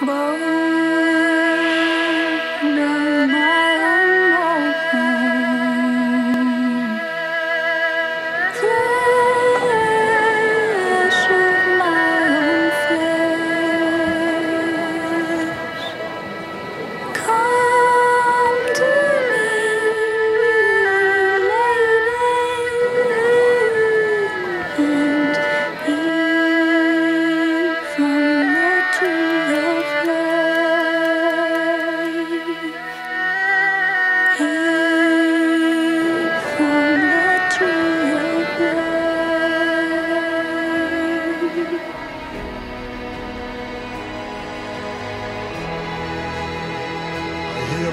Bye.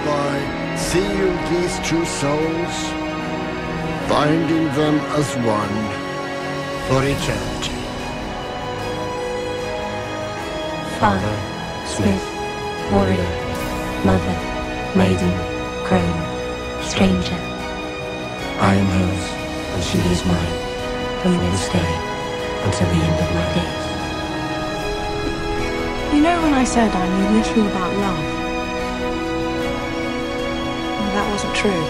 Hereby seal these two souls, binding them as one for eternity. Father, Smith, Warrior, Mother, Maiden, Crone, Stranger. I am hers, and she is mine, from this day until the end of my days. You know when I said I knew little about love? Wasn't true.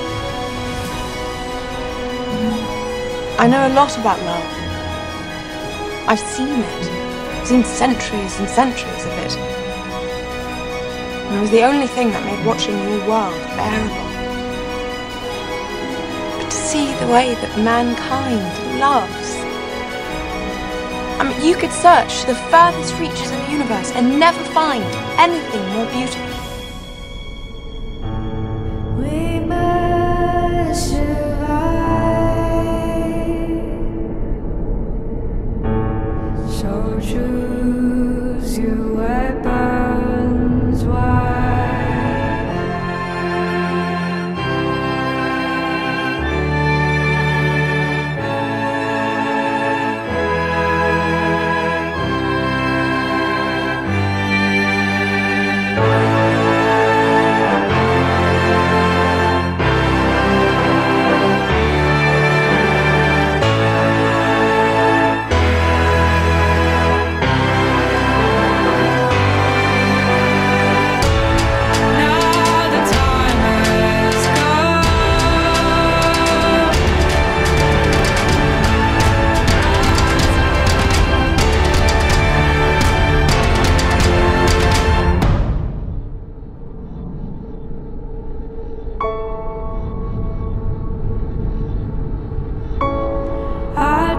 I know a lot about love. I've seen it. Seen centuries and centuries of it. And it was the only thing that made watching your world bearable. But to see the way that mankind loves. I mean, you could search the furthest reaches of the universe and never find anything more beautiful.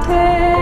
day.